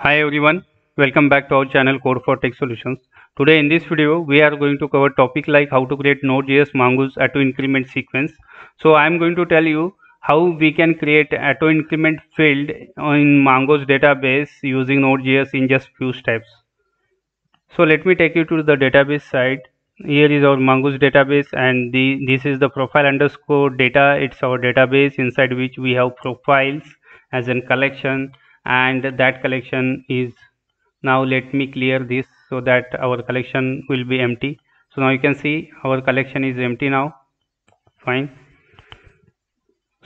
Hi everyone, welcome back to our channel Code for Tech Solutions. Today in this video, we are going to cover topic like how to create Node.js Mongoose auto increment sequence. So I am going to tell you how we can create auto increment field in Mongoose database using Node.js in just few steps. So let me take you to the database side. Here is our Mongoose database and the, this is the profile underscore data. It's our database inside which we have profiles as in collection and that collection is now let me clear this so that our collection will be empty. So now you can see our collection is empty now. Fine.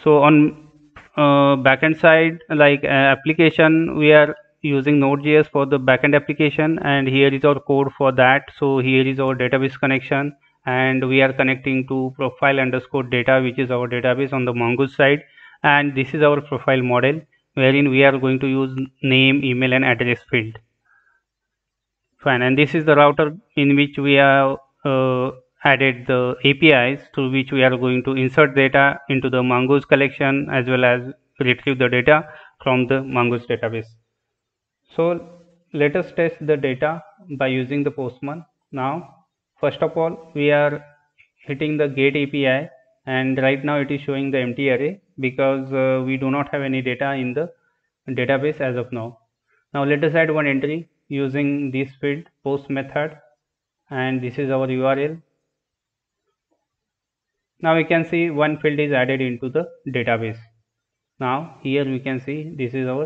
So on uh, backend side like uh, application we are using node.js for the backend application and here is our code for that. So here is our database connection and we are connecting to profile underscore data which is our database on the mongoose side. And this is our profile model wherein we are going to use name email and address field. Fine. And this is the router in which we have uh, added the apis through which we are going to insert data into the mongoose collection as well as retrieve the data from the mongoose database. So let us test the data by using the postman. Now first of all we are hitting the get api and right now it is showing the empty array because uh, we do not have any data in the database as of now. Now let us add one entry using this field post method and this is our URL. Now we can see one field is added into the database. Now here we can see this is our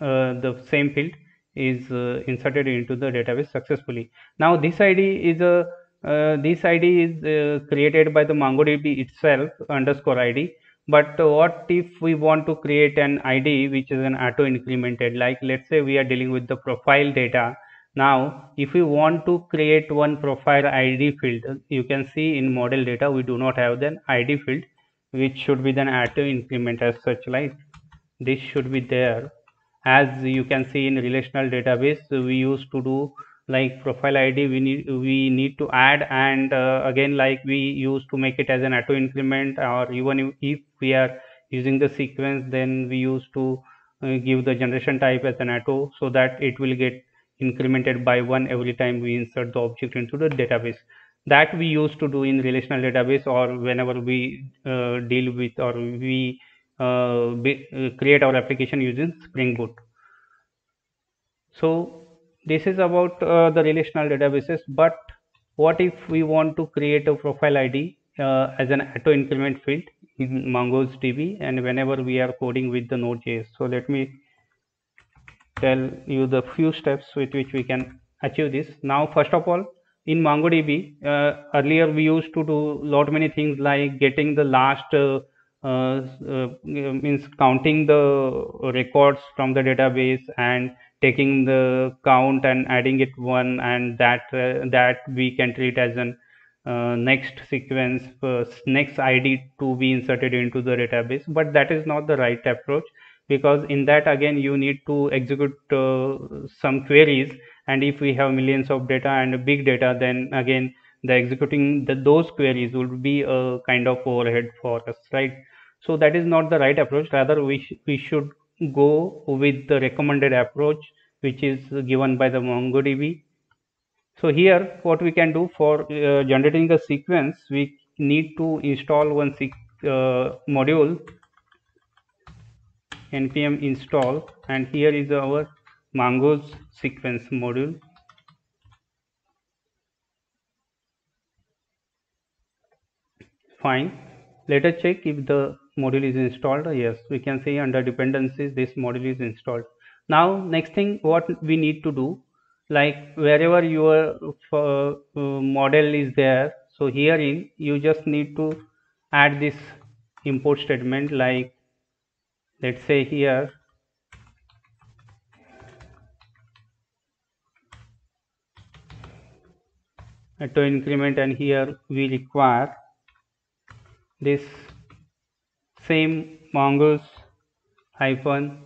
uh, the same field is uh, inserted into the database successfully. Now this ID is a uh, this id is uh, created by the mongodb itself underscore id but what if we want to create an id which is an auto incremented like let's say we are dealing with the profile data. Now if we want to create one profile id field you can see in model data we do not have then id field which should be then auto increment as such like this should be there. As you can see in relational database we used to do like profile id we need we need to add and uh, again like we used to make it as an auto increment or even if we are using the sequence then we used to uh, give the generation type as an auto so that it will get incremented by one every time we insert the object into the database. That we used to do in relational database or whenever we uh, deal with or we uh, be, uh, create our application using spring boot. So this is about uh, the relational databases but what if we want to create a profile id uh, as an auto increment field in mongoose db and whenever we are coding with the node.js so let me tell you the few steps with which we can achieve this. Now first of all in mongodb uh, earlier we used to do lot many things like getting the last uh, uh, uh means counting the records from the database and taking the count and adding it one and that uh, that we can treat as an uh, next sequence next id to be inserted into the database. But that is not the right approach because in that again you need to execute uh, some queries. And if we have millions of data and big data then again the executing the, those queries would be a kind of overhead for us right? So that is not the right approach. Rather we, sh we should go with the recommended approach which is given by the MongoDB. So here what we can do for uh, generating the sequence we need to install one uh, module npm install and here is our mongoose sequence module fine let us check if the module is installed. Yes we can see under dependencies this module is installed. Now next thing what we need to do like wherever your uh, model is there so here in you just need to add this import statement like let's say here to increment and here we require this same mongoose hyphen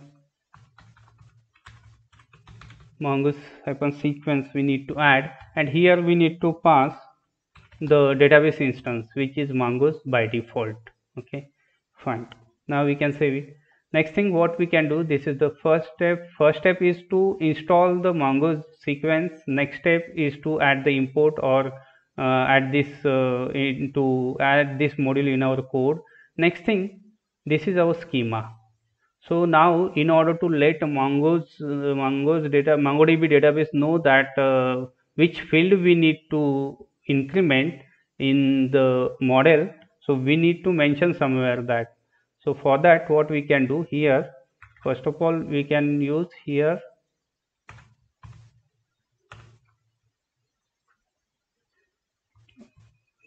mongoose hyphen sequence we need to add. And here we need to pass the database instance which is mongoose by default. Okay fine. Now we can save it next thing what we can do this is the first step. First step is to install the mongoose sequence. Next step is to add the import or uh, add this uh, to add this module in our code. Next thing this is our schema. So now in order to let mongoose uh, mongoose data mongodb database know that which field we need to increment in the model so we need to mention somewhere that. So for that what we can do here first of all we can use here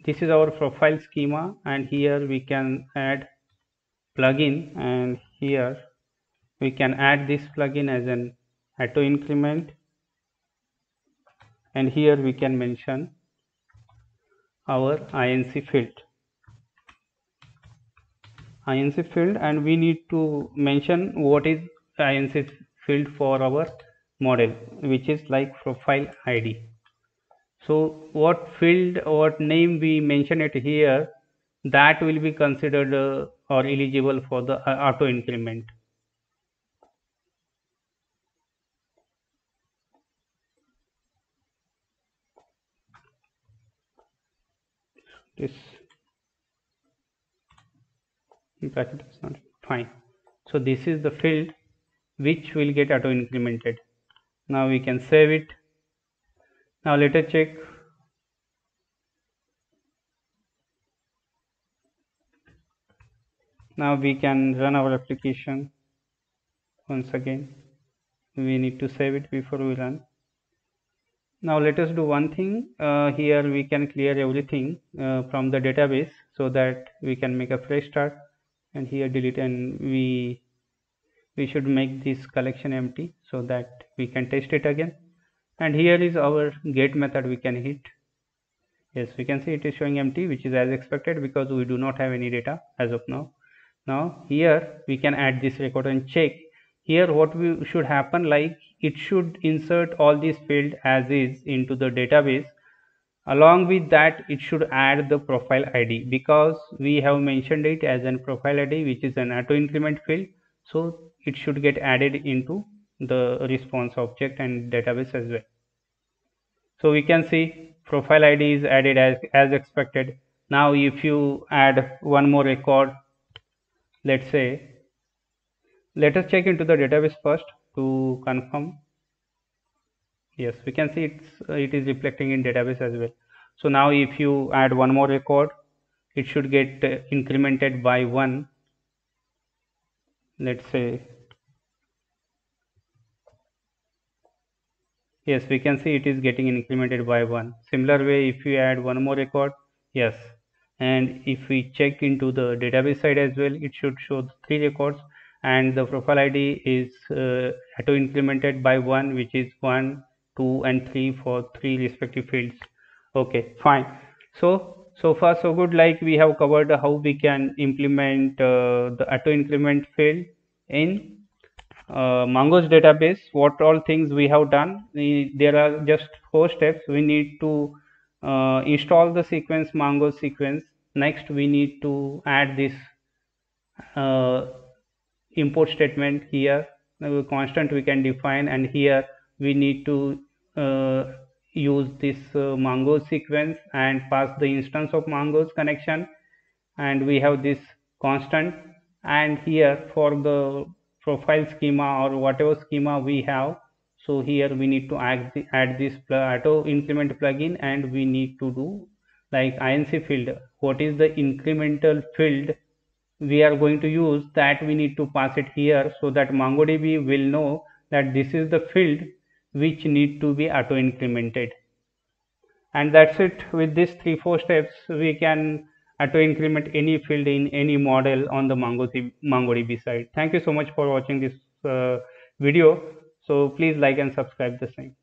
this is our profile schema and here we can add plugin and here we can add this plugin as an auto increment. And here we can mention our inc field. Inc field and we need to mention what is inc field for our model which is like profile id so what field what name we mention it here that will be considered uh, or eligible for the uh, auto increment. This bracket is not fine. So this is the field which will get auto incremented. Now we can save it now let us check. Now we can run our application once again. We need to save it before we run. Now let us do one thing. Uh, here we can clear everything uh, from the database so that we can make a fresh start. And here delete and we we should make this collection empty so that we can test it again and here is our get method we can hit. Yes we can see it is showing empty which is as expected because we do not have any data as of now. Now here we can add this record and check. Here what we should happen like it should insert all these field as is into the database. Along with that it should add the profile id because we have mentioned it as an profile id which is an auto increment field. So it should get added into the response object and database as well. So we can see profile id is added as as expected. Now if you add one more record let's say let us check into the database first to confirm. Yes we can see it's it is reflecting in database as well. So now if you add one more record it should get uh, incremented by one. Let's say yes we can see it is getting incremented by one. Similar way if you add one more record yes. And if we check into the database side as well it should show three records. And the profile id is uh, auto incremented by one which is one two and three for three respective fields. Okay fine. So so far so good. Like we have covered how we can implement uh, the auto increment field in uh, mongoose database what all things we have done we, there are just four steps. We need to uh, install the sequence mongoose sequence. Next we need to add this uh, import statement here. Now constant we can define and here we need to uh, use this uh, mongoose sequence and pass the instance of mongoose connection. And we have this constant. And here for the profile schema or whatever schema we have. So here we need to add, the, add this auto increment plugin and we need to do like inc field. What is the incremental field we are going to use? That we need to pass it here so that mongodb will know that this is the field which need to be auto incremented and that's it. With these three four steps we can to increment any field in any model on the MongoDB, MongoDB side. Thank you so much for watching this uh, video. So please like and subscribe the same.